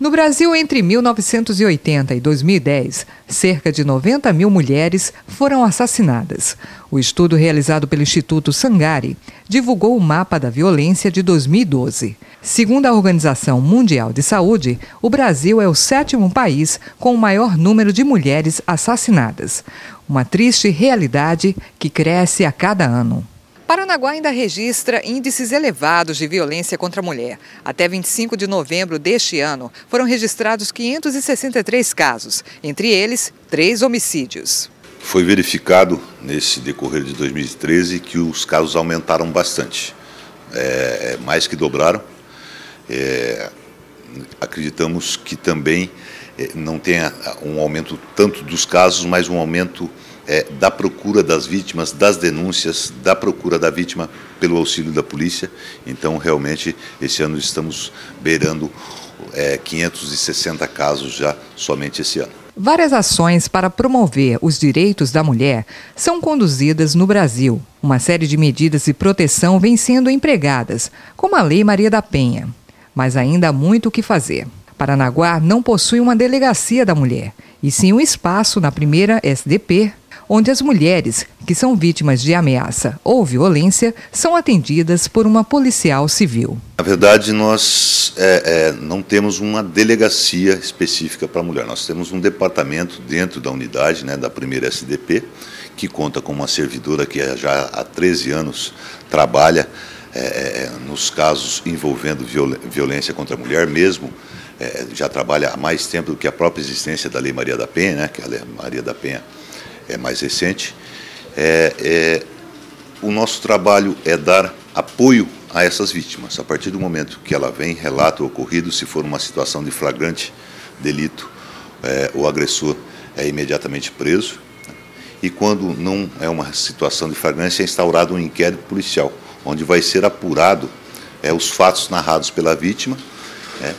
No Brasil, entre 1980 e 2010, cerca de 90 mil mulheres foram assassinadas. O estudo realizado pelo Instituto Sangari divulgou o mapa da violência de 2012. Segundo a Organização Mundial de Saúde, o Brasil é o sétimo país com o maior número de mulheres assassinadas. Uma triste realidade que cresce a cada ano. Paranaguá ainda registra índices elevados de violência contra a mulher. Até 25 de novembro deste ano, foram registrados 563 casos, entre eles, três homicídios. Foi verificado nesse decorrer de 2013 que os casos aumentaram bastante, é, é, mais que dobraram. É, acreditamos que também é, não tenha um aumento tanto dos casos, mas um aumento é, da procura das vítimas, das denúncias, da procura da vítima pelo auxílio da polícia. Então, realmente, esse ano estamos beirando é, 560 casos já somente esse ano. Várias ações para promover os direitos da mulher são conduzidas no Brasil. Uma série de medidas de proteção vem sendo empregadas, como a Lei Maria da Penha. Mas ainda há muito o que fazer. Paranaguá não possui uma delegacia da mulher, e sim um espaço na primeira SDP onde as mulheres que são vítimas de ameaça ou violência são atendidas por uma policial civil. Na verdade, nós é, é, não temos uma delegacia específica para a mulher, nós temos um departamento dentro da unidade, né, da primeira SDP, que conta com uma servidora que já há 13 anos trabalha é, é, nos casos envolvendo violência contra a mulher, mesmo é, já trabalha há mais tempo do que a própria existência da Lei Maria da Penha, né, que a Lei Maria da Penha é mais recente. É, é, o nosso trabalho é dar apoio a essas vítimas. A partir do momento que ela vem, relata o ocorrido, se for uma situação de flagrante delito, é, o agressor é imediatamente preso. E quando não é uma situação de flagrância, é instaurado um inquérito policial, onde vai ser apurado é, os fatos narrados pela vítima. É,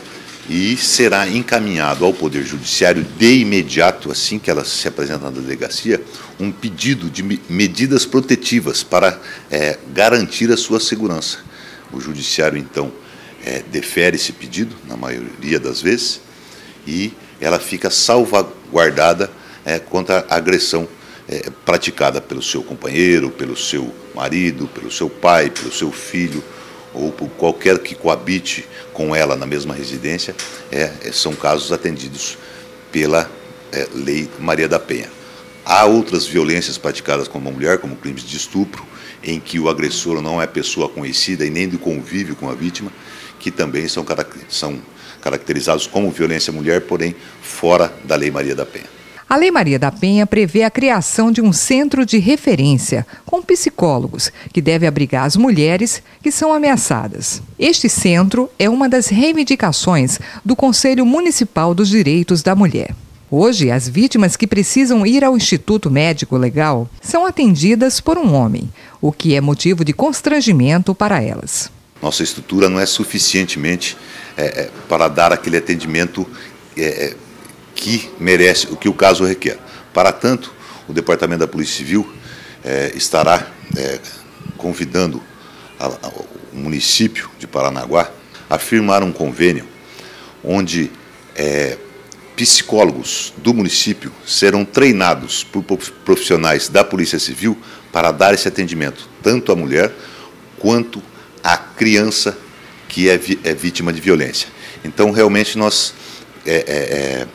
e será encaminhado ao Poder Judiciário de imediato, assim que ela se apresenta na delegacia, um pedido de medidas protetivas para é, garantir a sua segurança. O Judiciário, então, é, defere esse pedido, na maioria das vezes, e ela fica salvaguardada é, contra a agressão é, praticada pelo seu companheiro, pelo seu marido, pelo seu pai, pelo seu filho ou por qualquer que coabite com ela na mesma residência, é, é, são casos atendidos pela é, Lei Maria da Penha. Há outras violências praticadas com a mulher, como crimes de estupro, em que o agressor não é pessoa conhecida e nem de convívio com a vítima, que também são, são caracterizados como violência mulher, porém fora da Lei Maria da Penha. A Lei Maria da Penha prevê a criação de um centro de referência com psicólogos que deve abrigar as mulheres que são ameaçadas. Este centro é uma das reivindicações do Conselho Municipal dos Direitos da Mulher. Hoje, as vítimas que precisam ir ao Instituto Médico Legal são atendidas por um homem, o que é motivo de constrangimento para elas. Nossa estrutura não é suficientemente é, é, para dar aquele atendimento é, é que merece, o que o caso requer. Para tanto, o Departamento da Polícia Civil é, estará é, convidando a, a, o município de Paranaguá a firmar um convênio onde é, psicólogos do município serão treinados por profissionais da Polícia Civil para dar esse atendimento, tanto à mulher quanto à criança que é, é vítima de violência. Então, realmente, nós é, é, é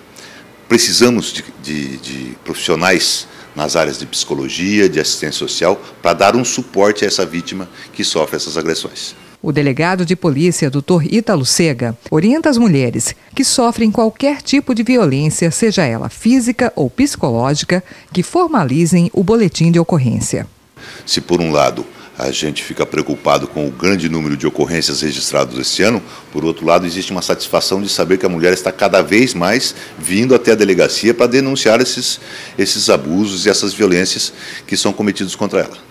precisamos de, de, de profissionais nas áreas de psicologia, de assistência social, para dar um suporte a essa vítima que sofre essas agressões. O delegado de polícia, Dr. Ítalo Sega, orienta as mulheres que sofrem qualquer tipo de violência, seja ela física ou psicológica, que formalizem o boletim de ocorrência. Se, por um lado, a gente fica preocupado com o grande número de ocorrências registradas esse ano. Por outro lado, existe uma satisfação de saber que a mulher está cada vez mais vindo até a delegacia para denunciar esses, esses abusos e essas violências que são cometidos contra ela.